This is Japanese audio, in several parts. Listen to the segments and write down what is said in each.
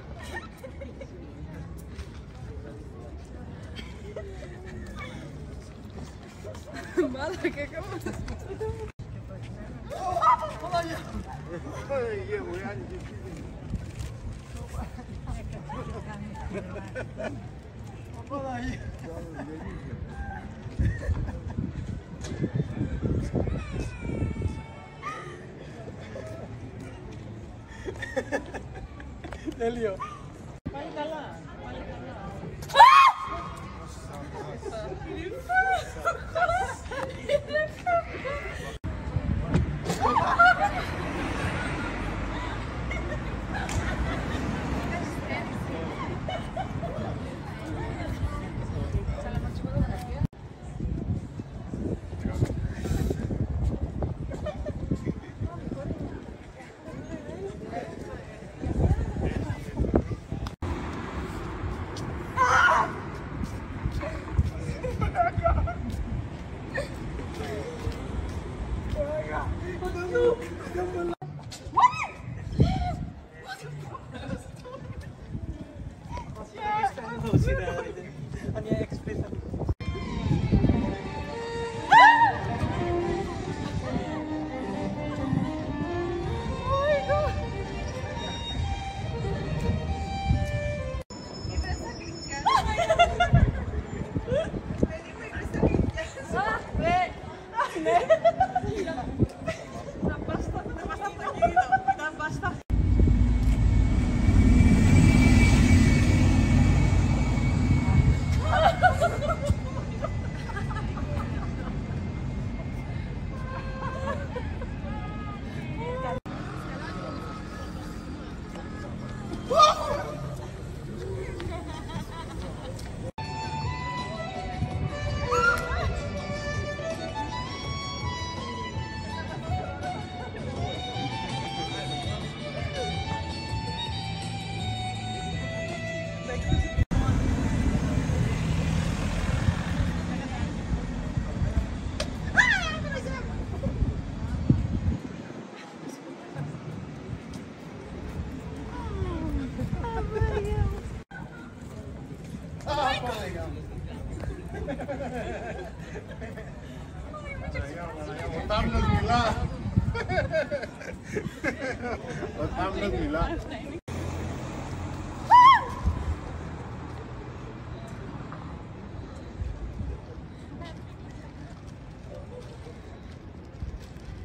妈的，给干嘛？哎呀，我让你。我不乐。Delio.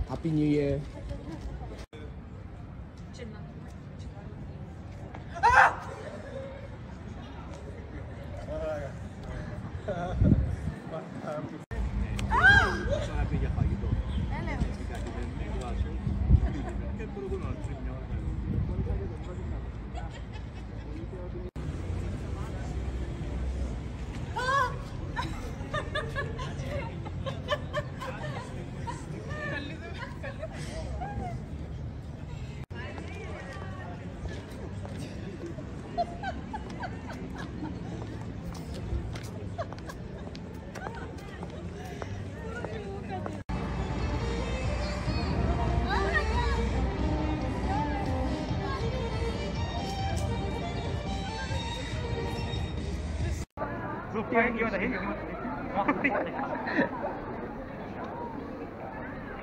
Happy New Year.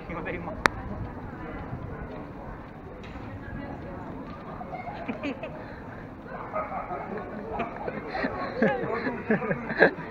Gimana gimana ハハハハ!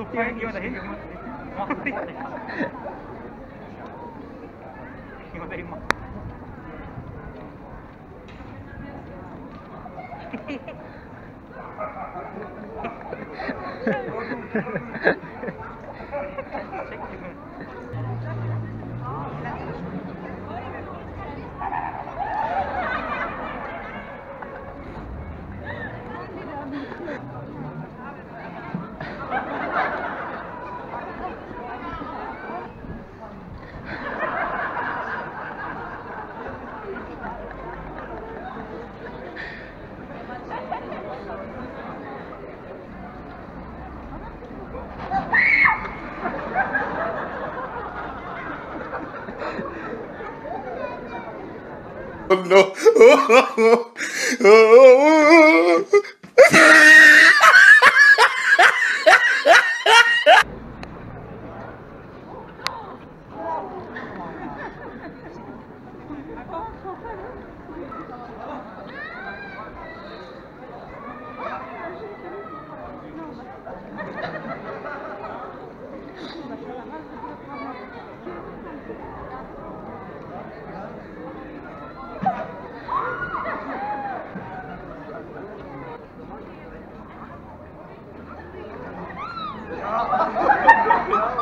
Ini gimana? Gimana no. Yeah.